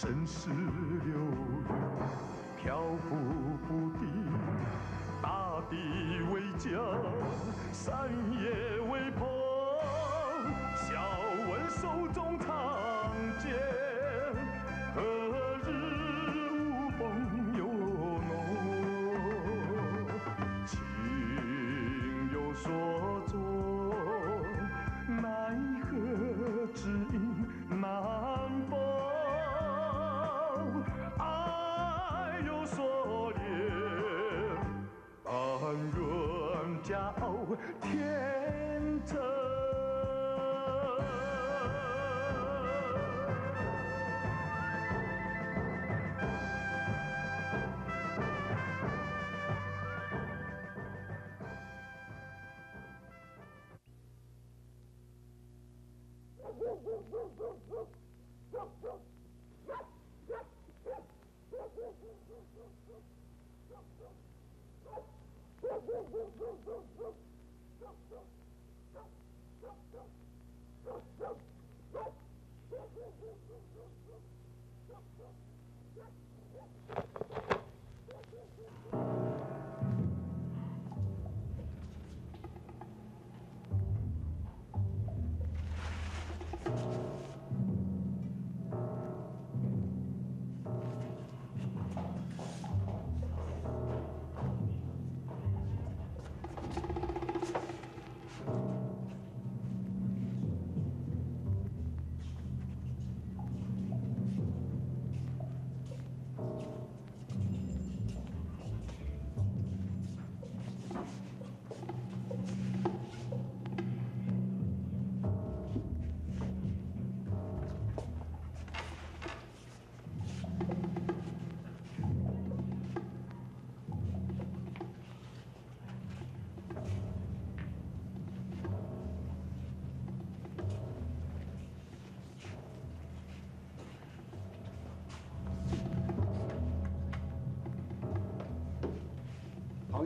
身世流云漂浮不定，大地为疆，山野为棚。笑问手中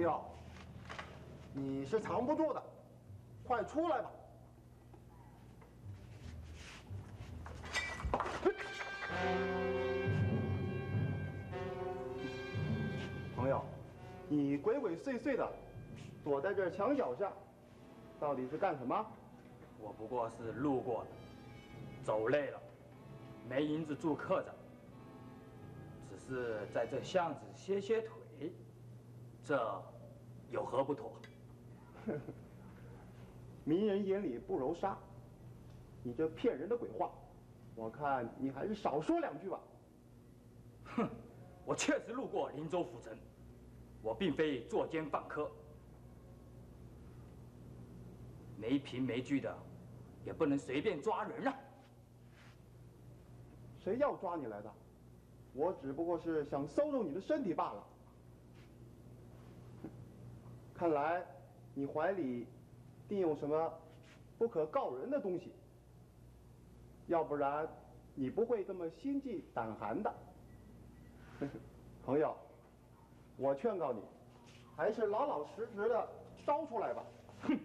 朋友，你是藏不住的，快出来吧！朋友，你鬼鬼祟祟的躲在这墙角下，到底是干什么？我不过是路过的，走累了，没银子住客栈，只是在这巷子歇歇腿，这有何不妥？明人眼里不揉沙，你这骗人的鬼话，我看你还是少说两句吧。哼，我确实路过林州府城，我并非作奸犯科，没凭没据的，也不能随便抓人啊。谁要抓你来的？我只不过是想搜搜你的身体罢了。看来你怀里定有什么不可告人的东西，要不然你不会这么心悸胆寒的。朋友，我劝告你，还是老老实实的招出来吧。哼，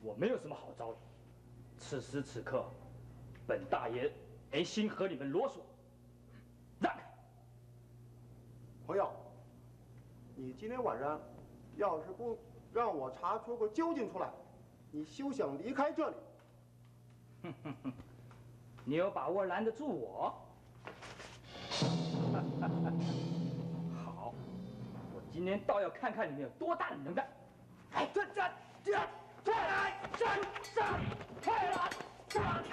我没有什么好招的。此时此刻，本大爷没心和你们啰嗦。让开！朋友，你今天晚上要是不让我查出个究竟出来，你休想离开这里。哼哼哼，你有把握拦得住我？好，我今天倒要看看你们有多大的能耐！哎，这这这，快来，上上，快来，上！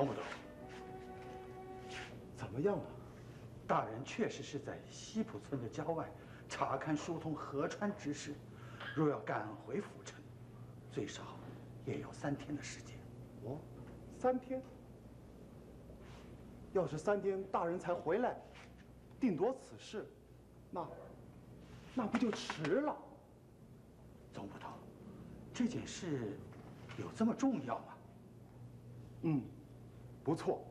总捕头，怎么样了？大人确实是在西浦村的郊外查看疏通河川之事，若要赶回府城，最少也要三天的时间。哦，三天。要是三天大人才回来，定夺此事，那那不就迟了？总捕头，这件事有这么重要吗？嗯，不错。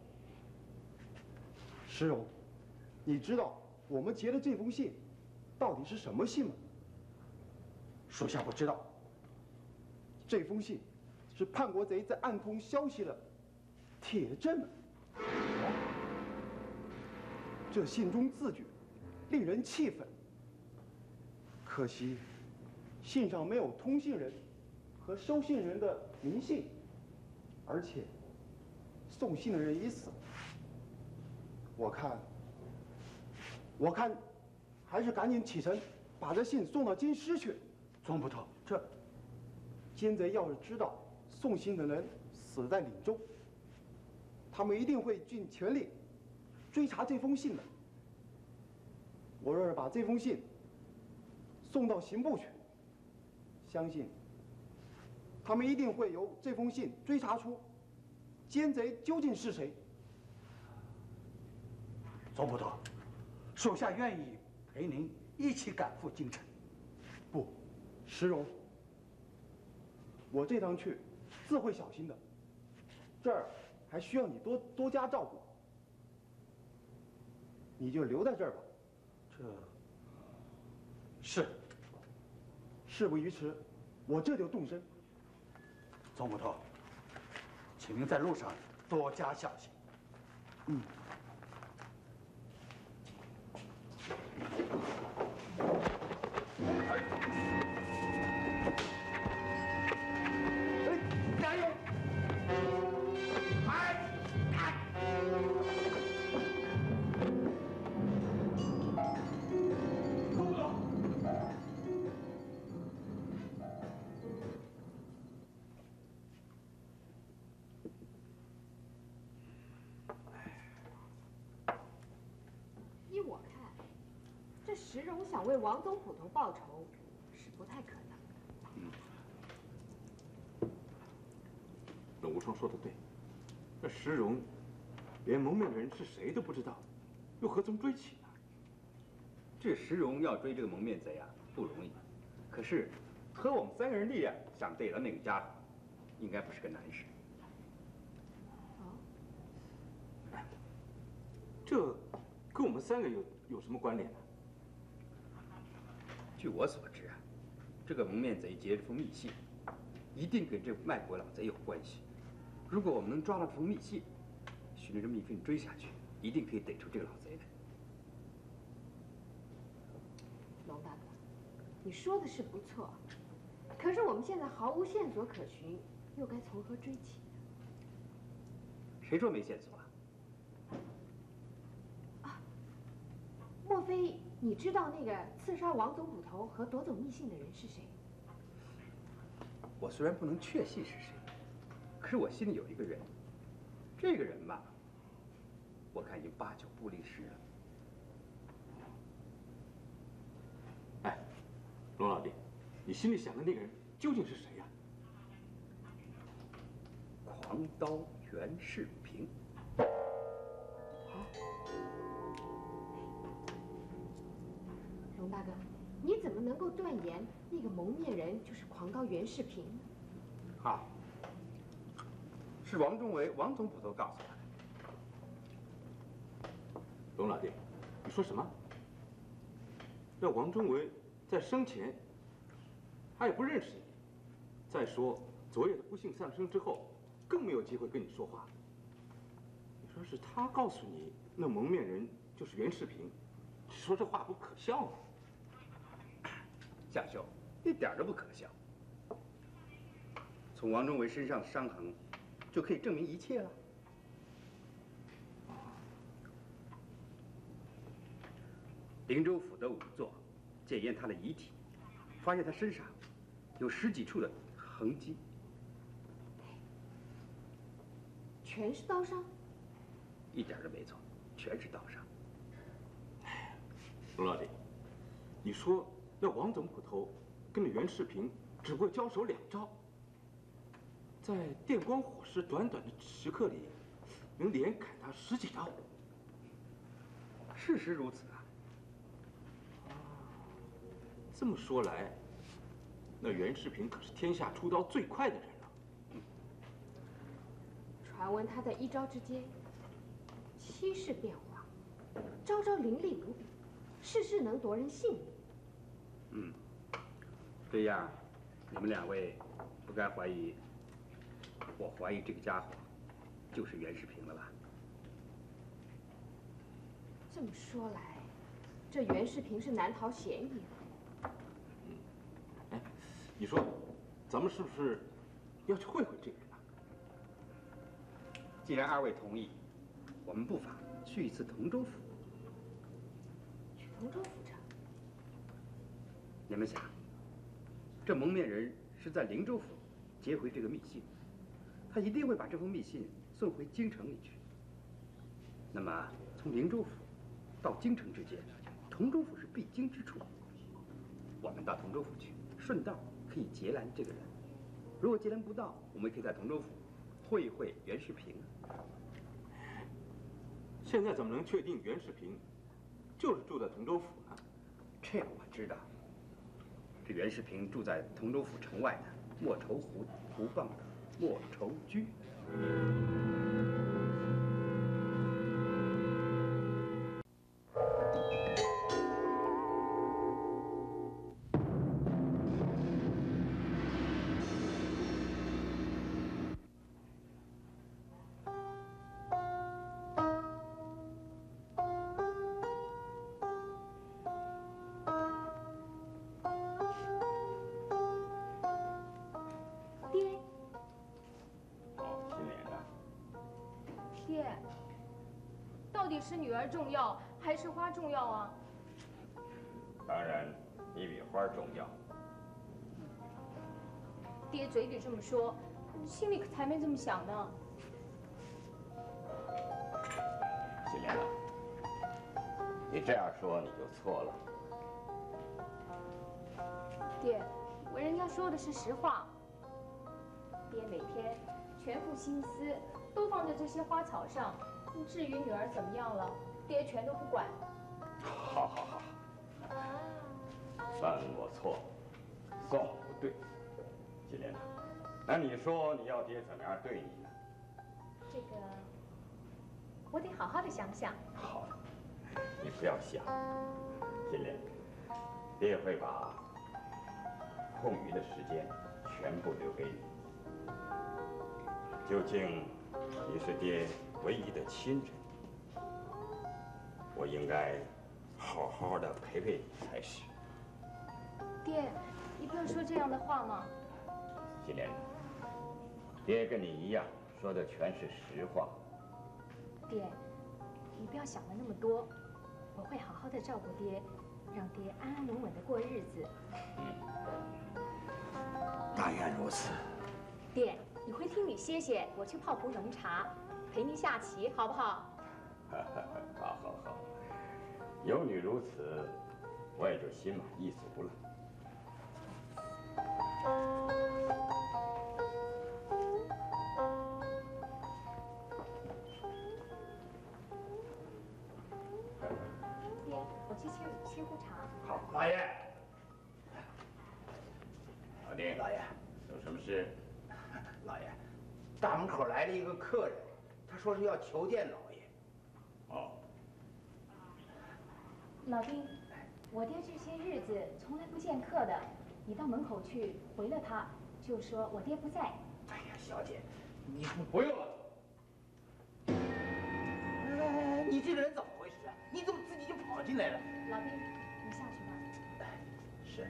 石荣，你知道我们截的这封信到底是什么信吗？属下不知道。这封信是叛国贼在暗通消息的铁证。这信中字句令人气愤，可惜信上没有通信人和收信人的名姓，而且送信的人已死。我看，我看，还是赶紧启程，把这信送到京师去。总捕头，这奸贼要是知道送信的人死在岭州，他们一定会尽全力。追查这封信的，我若是把这封信送到刑部去，相信他们一定会由这封信追查出奸贼究竟是谁。总捕头，属下愿意陪您一起赶赴京城。不，石荣，我这趟去自会小心的，这儿还需要你多多加照顾。你就留在这儿吧。这，是。事不宜迟，我这就动身。总捕头，请您在路上多加小心。嗯。石荣想为王总捕头报仇，是不太可能。嗯，那无双说的对，那石荣连蒙面人是谁都不知道，又何从追起呢？这石荣要追这个蒙面贼啊，不容易。可是，和我们三个人力量想逮到那个家伙，应该不是个难事。哦，这跟我们三个有有什么关联呢？据我所知啊，这个蒙面贼劫这封密信，一定跟这卖国老贼有关系。如果我们能抓到这封密信，循着这密信追下去，一定可以逮出这个老贼来。龙大哥，你说的是不错，可是我们现在毫无线索可寻，又该从何追起呢？谁说没线索啊？啊，莫非？你知道那个刺杀王总捕头和夺走密信的人是谁？我虽然不能确信是谁，可是我心里有一个人。这个人吧，我看已经八九不离十了。哎，龙老弟，你心里想的那个人究竟是谁呀？狂刀袁世龙大哥，你怎么能够断言那个蒙面人就是狂刀袁世平呢？好，是王中维王总捕头告诉他的。龙老弟，你说什么？那王中维在生前，他也不认识你。再说昨夜的不幸丧生之后，更没有机会跟你说话。你说是他告诉你那蒙面人就是袁世平，说这话不可笑吗？夏秀，一点都不可笑。从王中维身上的伤痕，就可以证明一切了。灵州府的仵作检验他的遗体，发现他身上有十几处的痕迹，全是刀伤。一点都没错，全是刀伤。罗老弟，你说要王总捕头跟着袁世平只不过交手两招，在电光火石短短的时刻里，能连砍他十几刀。事实如此啊。这么说来，那袁世平可是天下出刀最快的人了。传闻他在一招之间七式变化，招招凌厉无比，事事能夺人性命。嗯，这样，你们两位不该怀疑，我怀疑这个家伙就是袁世平了吧？这么说来，这袁世平是难逃嫌疑了。哎，你说，咱们是不是要去会会这个人啊？既然二位同意，我们不妨去一次同州府。去同州府查，你们想，这蒙面人是在灵州府接回这个密信，他一定会把这封密信送回京城里去。那么，从灵州府到京城之间，同州府是必经之处。我们到同州府去，顺道可以截拦这个人。如果截拦不到，我们可以在同州府会一会袁世平。现在怎么能确定袁世平就是住在同州府呢？这个我知道。这袁世平住在同州府城外的莫愁湖湖畔的莫愁居。儿重要还是花重要啊？当然你比花重要。爹嘴里这么说，心里可才没这么想呢。金莲啊，你这样说你就错了。爹，我人家说的是实话。爹每天全副心思都放在这些花草上，至于女儿怎么样了，爹全都不管。好好好，犯我错，算我不对。金莲呐，那你说你要爹怎么样对你呢？这个，我得好好的想想。好，你不要想，金莲，爹会把空余的时间全部留给你。究竟你是爹唯一的亲人，我应该好好的陪陪你才是。爹，你不要说这样的话嘛。金莲，爹跟你一样说的全是实话。爹，你不要想的那么多，我会好好的照顾爹，让爹安安稳稳的过日子。但愿如此。爹，你回厅里歇歇，我去泡壶浓茶，陪您下棋，好不好？好好好，有你如此，我也就心满意足了。爹，我去沏沏壶茶。好，老爷。老丁，老爷，有什么事？老爷，大门口来了一个客人，他说是要求见老爷。哦，老丁，我爹这些日子从来不见客的，你到门口去回了他，就说我爹不在。哎呀，小姐，你不用了。哎，你这个人怎么回事啊？你怎么自己就跑进来了？老丁，你下去吧。是。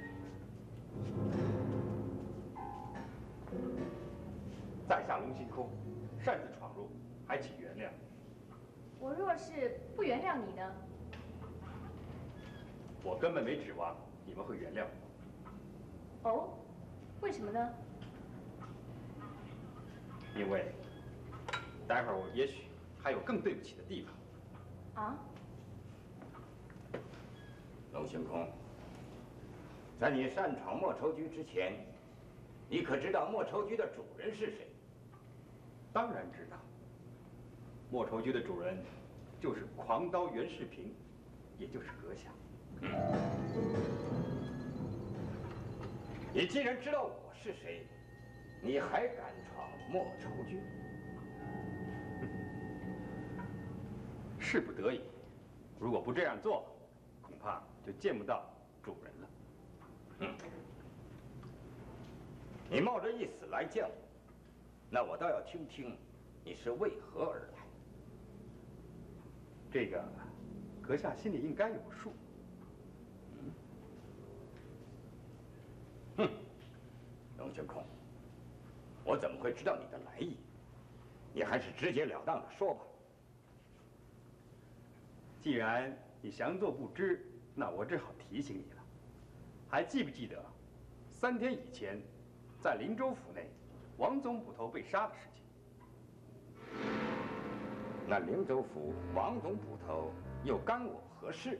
在下龙星空，擅自闯入，还请原谅。我若是不原谅你呢？我根本没指望你们会原谅我，哦，为什么呢？因为待会儿我也许还有更对不起的地方。啊？龙星空，在你擅闯莫愁居之前，你可知道莫愁居的主人是谁？当然知道，莫愁居的主人就是狂刀袁世平，也就是阁下。你既然知道我是谁，你还敢闯莫愁居？是不得已，如果不这样做，恐怕就见不到主人了。嗯，你冒着一死来见我，那我倒要听听你是为何而来。这个，阁下心里应该有数。哼，龙星空，我怎么会知道你的来意？你还是直截了当的说吧。既然你详作不知，那我只好提醒你了。还记不记得，三天以前，在林州府内，王总捕头被杀的事情？那灵州府王总捕头又干我何事？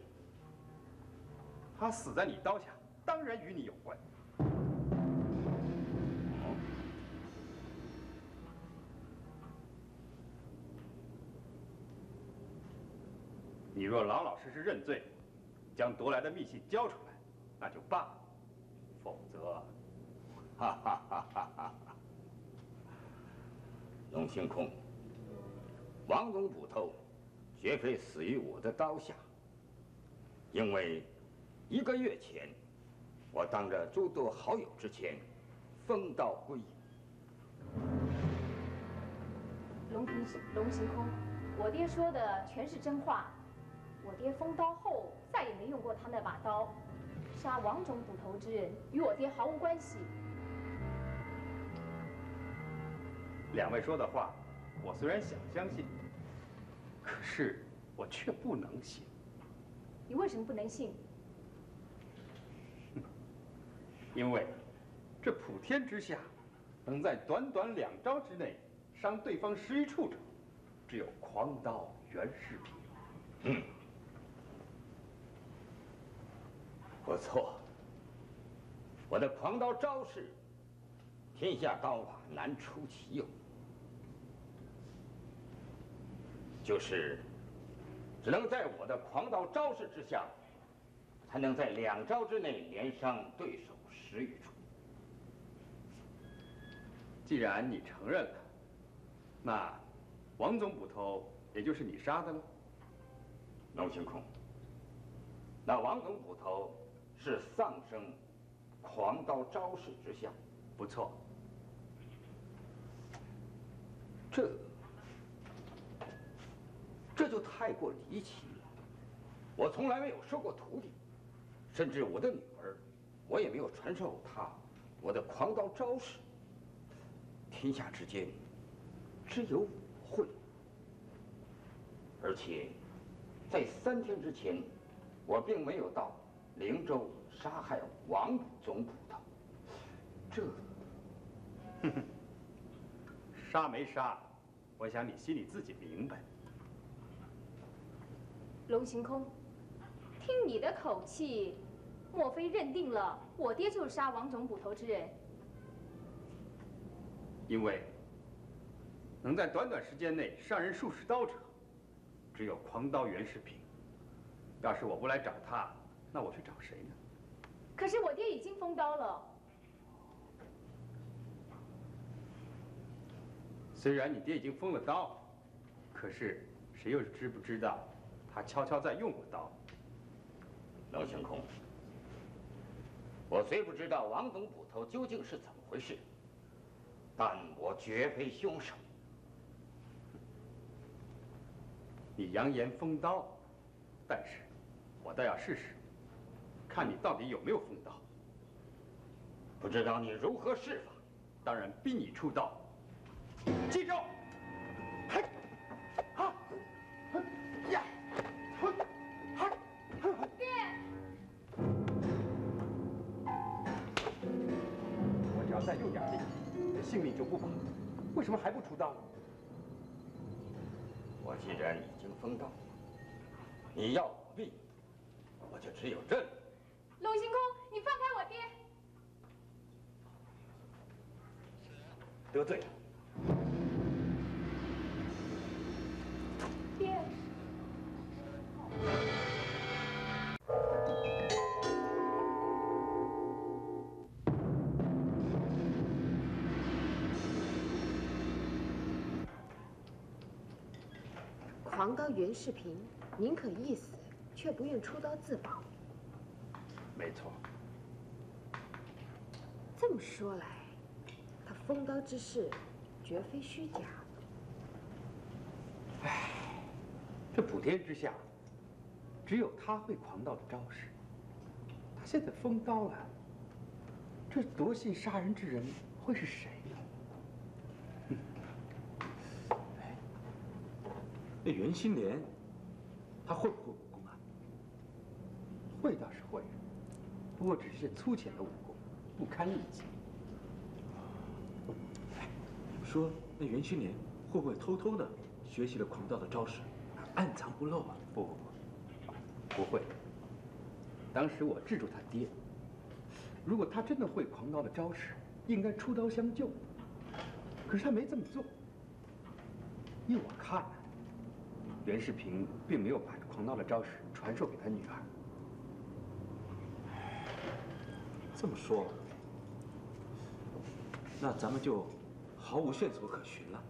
他死在你刀下，当然与你有关。你若老老实实认罪，将夺来的密信交出来，那就罢了；否则，哈哈哈哈哈哈！龙星空，王总捕头绝非死于我的刀下，因为一个月前，我当着诸多好友之前，封刀归隐。龙平龙行空，我爹说的全是真话。我爹封刀后，再也没用过他那把刀。杀王总捕头之人，与我爹毫无关系。两位说的话，我虽然想相信，可是我却不能信。你为什么不能信？因为这普天之下，能在短短两招之内伤对方十余处者，只有狂刀袁世平。嗯。不错，我的狂刀招式，天下刀法难出其右，就是只能在我的狂刀招式之下，才能在两招之内连伤对手十余处。既然你承认了，那王总捕头也就是你杀的了？龙行空，那王总捕头。是丧生狂刀招式之下，不错。这这就太过离奇了。我从来没有收过徒弟，甚至我的女儿，我也没有传授她我的狂刀招式。天下之间，只有我会。而且，在三天之前，我并没有到。灵州杀害王总捕头，这，哼哼，杀没杀？我想你心里自己明白。龙行空，听你的口气，莫非认定了我爹就是杀王总捕头之人？因为能在短短时间内杀人数十刀者，只有狂刀袁世平。要是我不来找他。那我去找谁呢？可是我爹已经封刀了。虽然你爹已经封了刀，可是谁又知不知道他悄悄在用过刀？龙星空，我虽不知道王总捕头究竟是怎么回事，但我绝非凶手。你扬言封刀，但是我倒要试试。看你到底有没有封刀？不知道你如何施法？当然逼你出刀。记住！什么还不出刀？我既然已经封道，你要我命，我就只有认了。龙星空，你放开我爹！得罪了。狂刀袁世平宁可一死，却不愿出刀自保。没错，这么说来，他封刀之事绝非虚假。这普天之下，只有他会狂刀的招式。他现在封刀了，这夺信杀人之人会是谁呢？哎，那袁心莲，他会不会武功啊？会倒是会，不过只是粗浅的武功，不堪一击你。说那袁心莲会不会偷偷的学习了狂刀的招式，暗藏不露啊？不不不，不会。当时我制住他爹，如果他真的会狂刀的招式，应该出刀相救。可是他没这么做。依我看，袁世平并没有把狂刀的招式传授给他女儿。这么说，那咱们就毫无线索可寻了。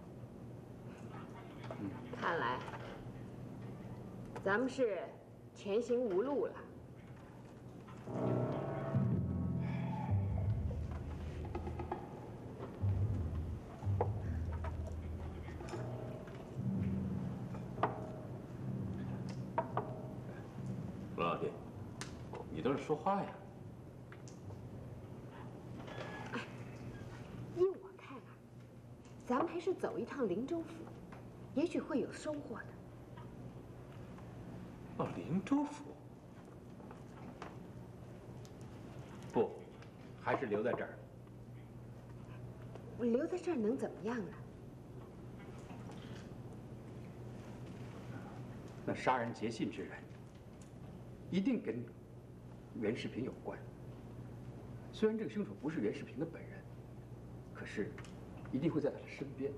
看来，咱们是前行无路了。罗老弟，你倒是说话呀！依我看啊，咱们还是走一趟灵州府，也许会有收获的。哦，灵州府，不，还是留在这儿。我留在这儿能怎么样呢？那杀人劫信之人，一定跟袁世平有关。虽然这个凶手不是袁世平的本人，可是一定会在他的身边。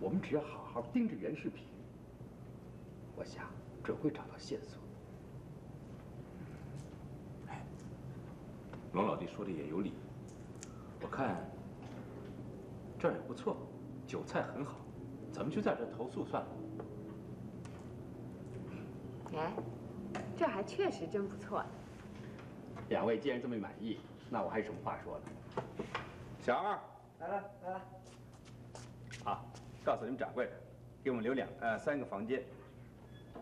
我们只要好好盯着袁世平，我想准会找到线索。龙老弟说的也有理。我看这儿也不错，酒菜很好，咱们就在这儿投宿算了。哎，这还确实真不错。两位既然这么满意，那我还有什么话说呢？小二，来了来了，好，告诉你们掌柜的，给我们留两呃三个房间。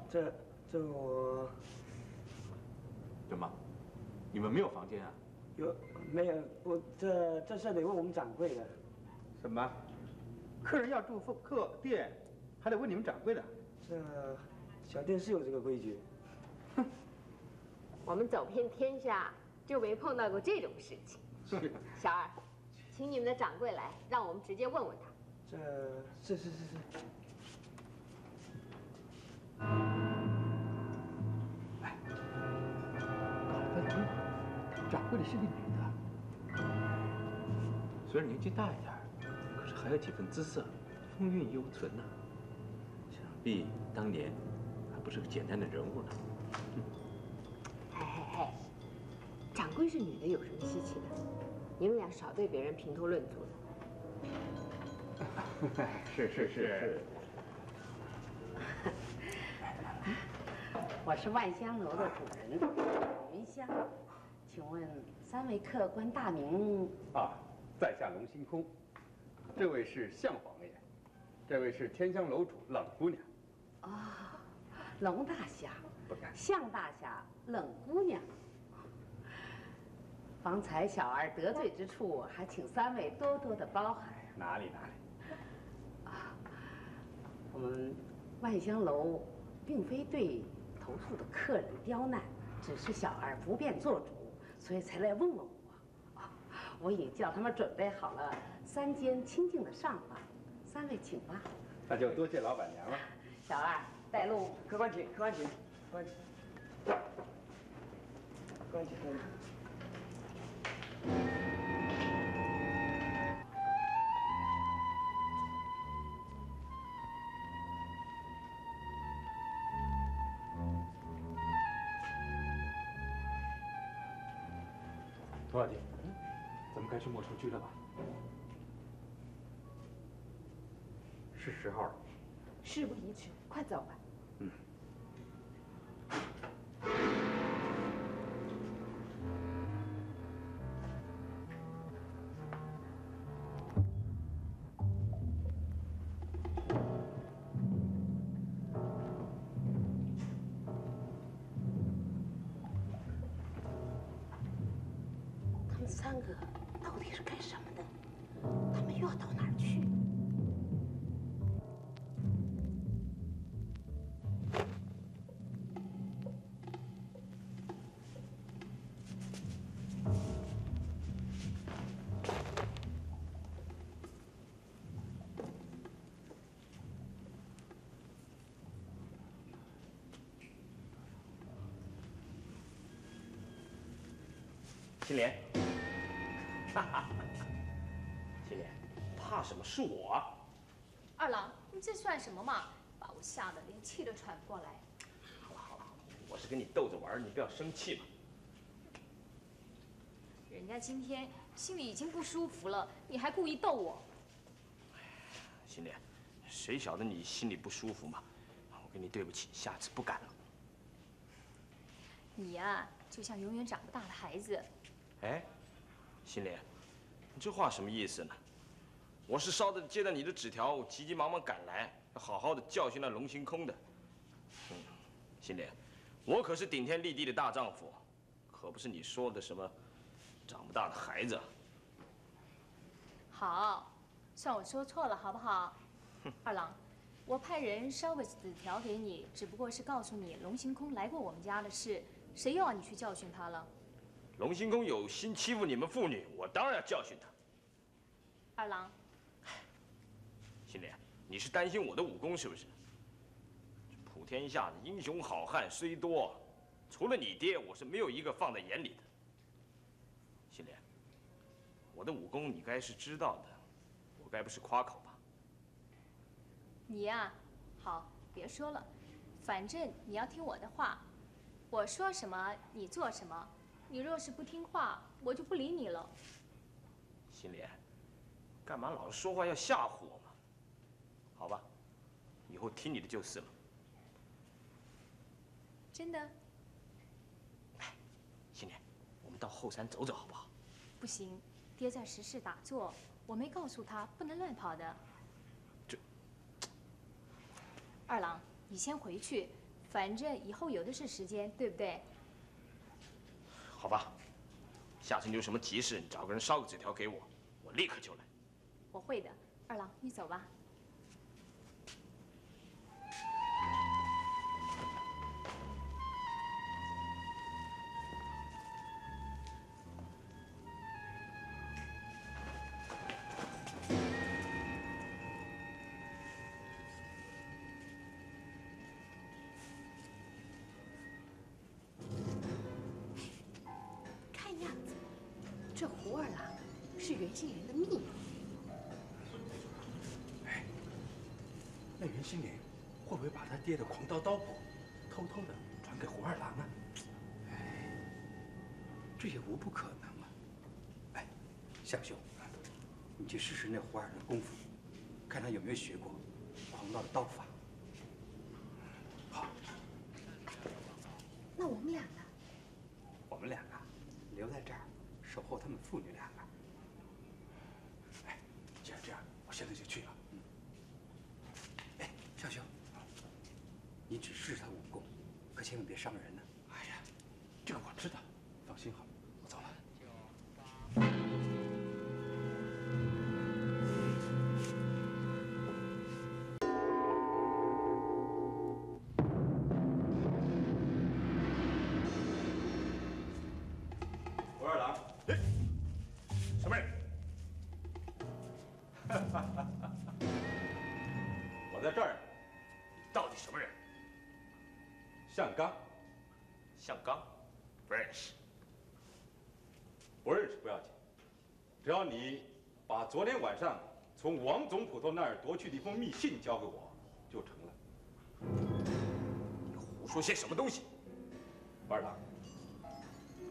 这这我怎么？你们没有房间啊？有没有？我，这这事得问我们掌柜的。什么？客人要住客客店，还得问你们掌柜的？这小店是有这个规矩。我们走遍天下，就没碰到过这种事情。是。小二，请你们的掌柜来，让我们直接问问他。这是是是是。搞半天，掌柜的是个女的。虽然年纪大一点，可是还有几分姿色，风韵犹存呢。想必当年还不是个简单的人物呢。掌柜是女的有什么稀奇的？你们俩少对别人评头论足的。是是是。我是万香楼的主人云香，请问三位客官大名？啊，在下龙星空，这位是相王爷，这位是天香楼主冷姑娘。啊，龙大侠，不敢。向大侠，冷姑娘。方才小儿得罪之处，还请三位多多的包涵。哪里哪里。啊，我们万香楼并非对投诉的客人刁难，只是小儿不便做主，所以才来问问我。啊，我已叫他们准备好了三间清静的上房，三位请吧。那就多谢老板娘了。小二带路。客官请，客官请，客官请，客官请，客官请。多少点？咱们该去莫愁居了吧？是时候了。事不宜迟，快走吧。青莲，哈哈，青莲，怕什么？是我啊。二郎，你这算什么嘛？把我吓得连气都喘不过来。好了好了好了，我是跟你逗着玩，你不要生气嘛。人家今天心里已经不舒服了，你还故意逗我。青莲，谁晓得你心里不舒服嘛？我跟你对不起，下次不敢了。你呀、就像永远长不大的孩子。哎，心莲，你这话什么意思呢？我是烧的接到你的纸条，我急急忙忙赶来，要好好的教训那龙行空的。嗯，心莲，我可是顶天立地的大丈夫，可不是你说的什么长不大的孩子。好，算我说错了，好不好？二郎，我派人捎个纸条给你，只不过是告诉你龙行空来过我们家的事，谁又要你去教训他了？龙兴公有心欺负你们妇女，我当然要教训他。二郎，心莲，你是担心我的武功是不是？普天下的英雄好汉虽多，除了你爹，我是没有一个放在眼里的。心莲，我的武功你该是知道的，我该不是夸口吧？你呀、好，别说了，反正你要听我的话，我说什么你做什么。你若是不听话，我就不理你了。心莲，干嘛老是说话要吓唬我嘛？好吧，以后听你的就是了。真的心莲，我们到后山走走好不好？不行，爹在石室打坐，我没告诉他不能乱跑的。这二郎，你先回去，反正以后有的是时间，对不对？好吧，下次你有什么急事，你找个人捎个纸条给我，我立刻就来。我会的。二郎，你走吧。这胡二郎是袁心莲的秘密。那袁心莲会不会把他爹的狂刀刀谱偷偷的传给胡二郎啊？哎，这也无不可能啊！哎，向兄，你去试试那胡二郎的功夫，看他有没有学过狂刀的刀法。好，那我们俩呢？我们两个留在这儿守候他们父女两个。哎，既然这样，我现在就去了。哎，小熊，你只试试他武功，可千万别伤人向刚，向刚，不认识。不认识不要紧，只要你把昨天晚上从王总捕头那儿夺去的一封密信交给我，就成了。你胡说些什么东西？二郎，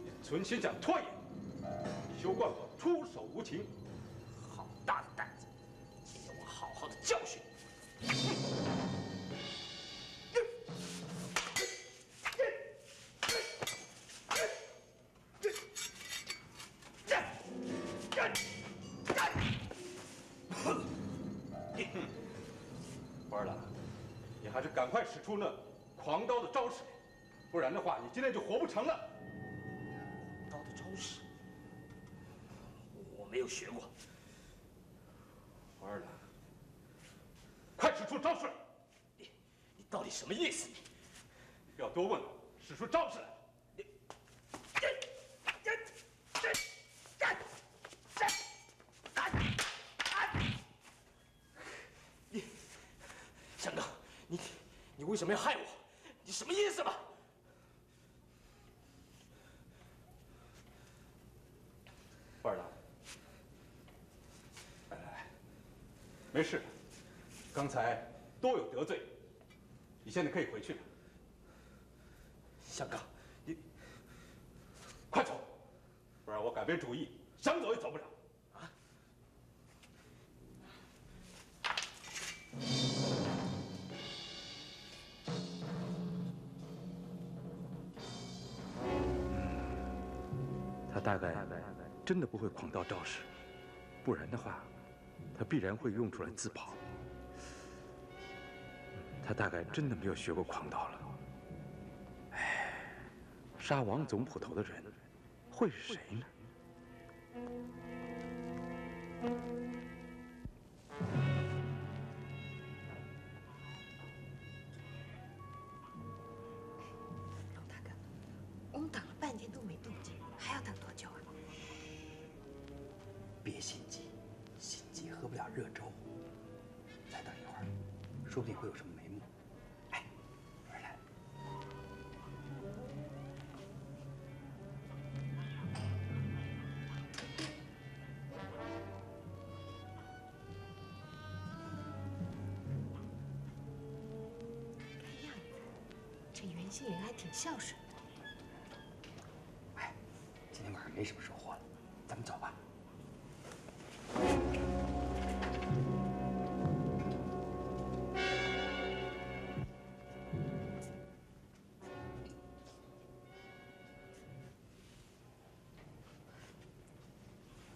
你存心想拖延，你休怪我出手无情。今天就活不成了。刀的招式，我没有学过。王二郎，快使出招式！你你到底什么意思？不要多问了，使出招式来！你，向刚，你你为什么要害我？你什么意思嘛？花儿郎，来来来，没事，刚才多有得罪，你现在可以回去了。向刚，你快走，不然我改变主意，想走也走不了。他大概真的不会狂刀招式，不然的话，他必然会用出来自保。他大概真的没有学过狂刀了。哎，杀王总捕头的人会是谁呢？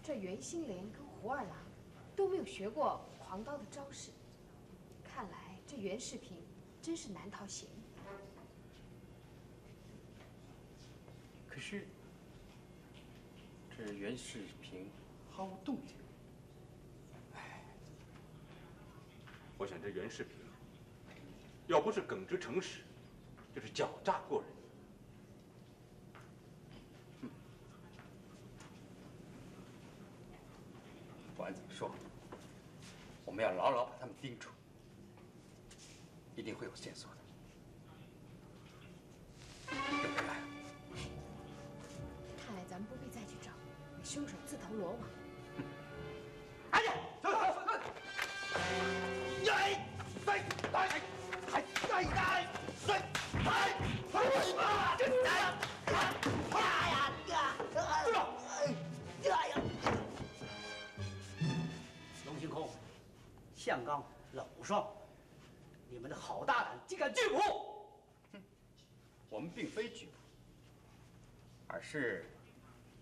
这袁心莲跟胡二郎都没有学过狂刀的招式，看来这袁世平真是难逃嫌疑。可是，这袁世平毫无动静。我想这袁世平，要不是耿直诚实，就是狡诈过人。不管怎么说，我我们要牢牢把他们盯住，一定会有线索的。有人来，看来咱们不必再去找，凶手自投罗网。冷无双，你们的好大胆，竟敢拒捕！哼我们并非拒捕，而是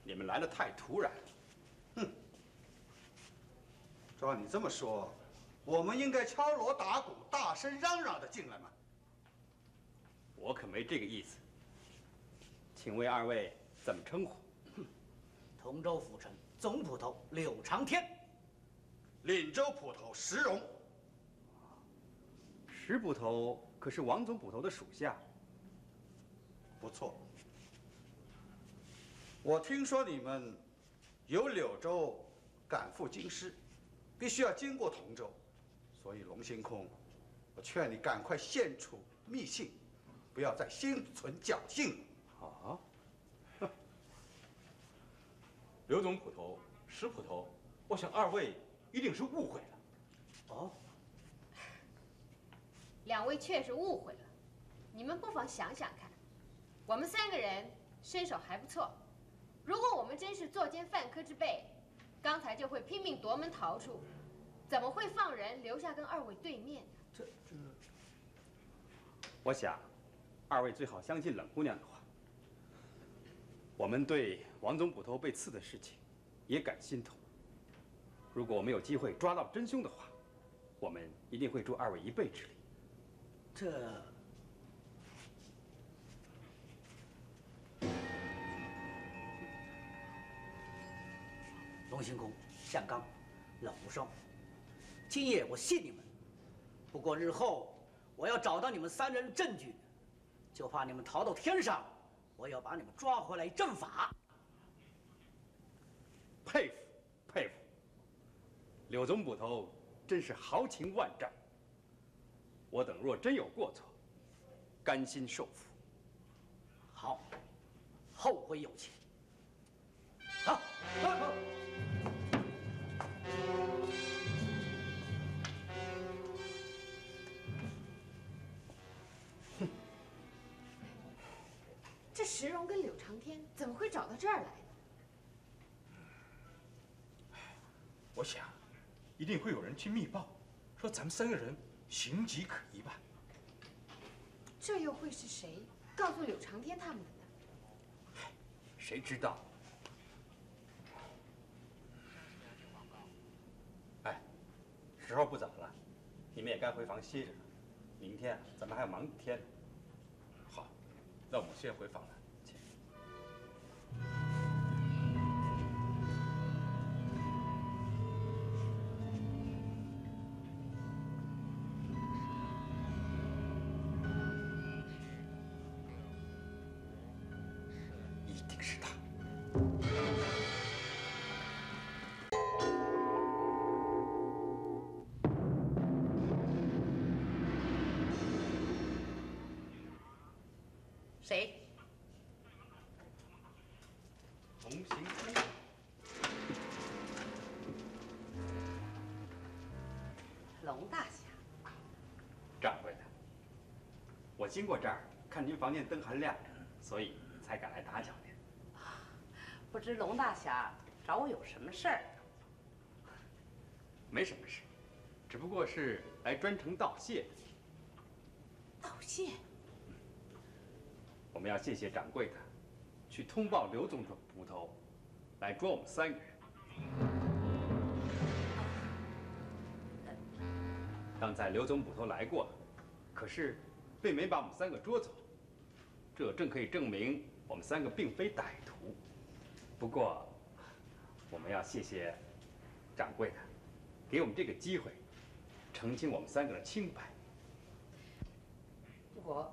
你们来的太突然哼。照你这么说，我们应该敲锣打鼓、大声嚷嚷的进来吗？我可没这个意思。请问二位怎么称呼？同州府城总捕头柳长天，岭州捕头石荣。石捕头可是王总捕头的属下。不错。我听说你们由柳州赶赴京师，必须要经过同州，所以龙星空我劝你赶快献出密信，不要再心存侥幸了。啊？刘总捕头、石捕头，我想二位一定是误会了。哦，两位确实误会了，你们不妨想想看，我们三个人身手还不错，如果我们真是作奸犯科之辈，刚才就会拼命夺门逃出，怎么会放人留下跟二位对面呢？这这，我想，二位最好相信冷姑娘的话。我们对王总捕头被刺的事情也感心痛。如果我们有机会抓到真凶的话，我们一定会助二位一臂之力。这，龙行宫、向刚、冷无双，今夜我信你们。不过日后我要找到你们三人证据，就怕你们逃到天上，我要把你们抓回来正法。佩服，佩服！柳总捕头真是豪情万丈。我等若真有过错，甘心受负。好，后会有期。走，走。哼这石荣跟柳长天怎么会找到这儿来呢？我想，一定会有人去密报，说咱们三个人形迹可疑吧。这又会是谁告诉柳长天他们的呢？谁知道？哎，时候不早了，你们也该回房歇着了。明天啊，咱们还要忙一天呢。好，那我们先回房了。我经过这儿，看您房间灯还亮着，所以才赶来打搅您。不知龙大侠找我有什么事儿？没什么事，只不过是来专程道谢。道谢？我们要谢谢掌柜的，去通报刘总捕头，来捉我们三个人。刚才刘总捕头来过了，可是并没把我们三个捉走，这正可以证明我们三个并非歹徒。不过，我们要谢谢掌柜的，给我们这个机会，澄清我们三个的清白。我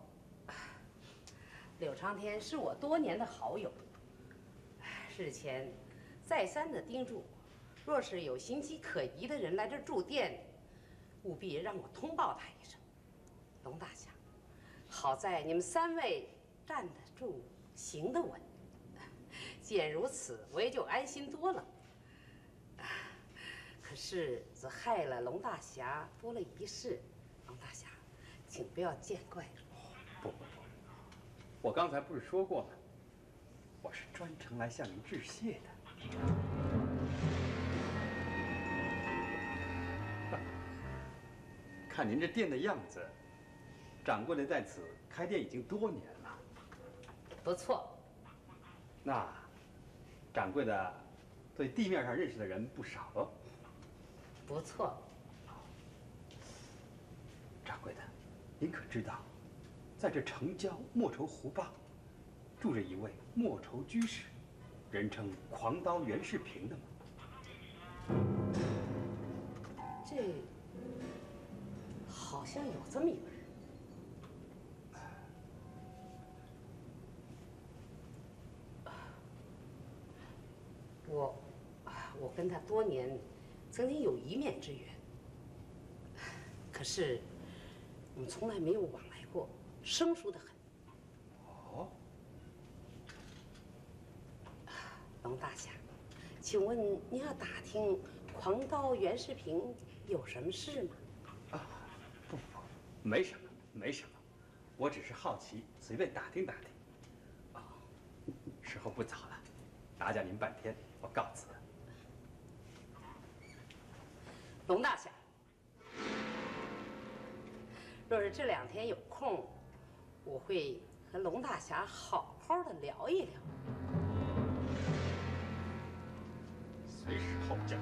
柳长天是我多年的好友，日前再三的叮嘱，若是有形迹可疑的人来这住店，务必让我通报他一声。龙大侠，好在你们三位站得住，行得稳。既然如此，我也就安心多了。可是则害了龙大侠多了一事，龙大侠，请不要见怪。不不不，我刚才不是说过吗？我是专程来向您致谢的。看您这店的样子，掌柜的在此开店已经多年了。不错。那掌柜的对地面上认识的人不少哦。不错。掌柜的，您可知道，在这城郊莫愁湖畔，住着一位莫愁居士，人称狂刀袁世平的吗？这好像有这么一个人。我，我跟他多年曾经有一面之缘，可是我们从来没有往来过，生疏的很。哦，王大侠，请问您要打听狂刀袁世平有什么事吗？不不不，没什么，没什么，我只是好奇，随便打听打听。哦，时候不早了，打搅您半天，我告辞。龙大侠，若是这两天有空，我会和龙大侠好好的聊一聊。随时候驾。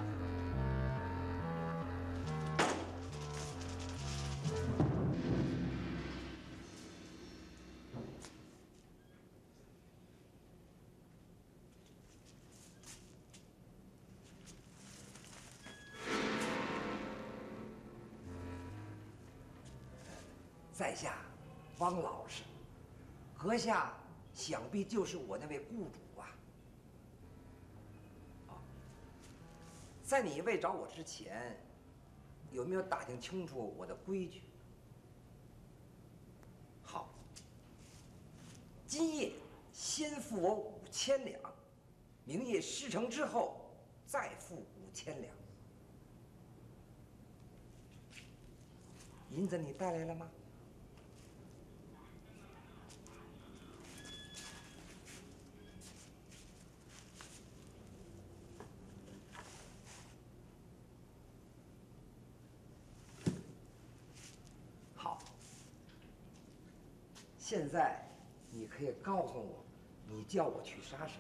下汪老师，阁下想必就是我那位雇主啊。在你未找我之前，有没有打听清楚我的规矩？好，今夜先付我五千两，明夜事成之后再付五千两。银子你带来了吗？好，现在你可以告诉我，你叫我去杀谁？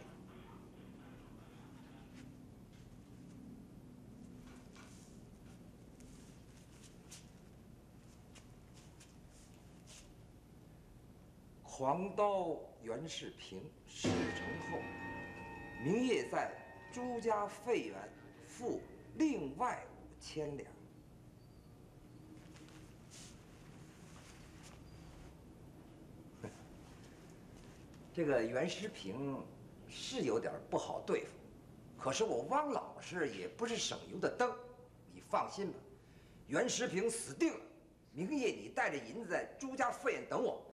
狂刀袁世平事成后，明夜在朱家废园付另外五千两。这个袁世平是有点不好对付，可是我汪老师也不是省油的灯，你放心吧，袁世平死定了。明夜你带着银子在朱家副院等我，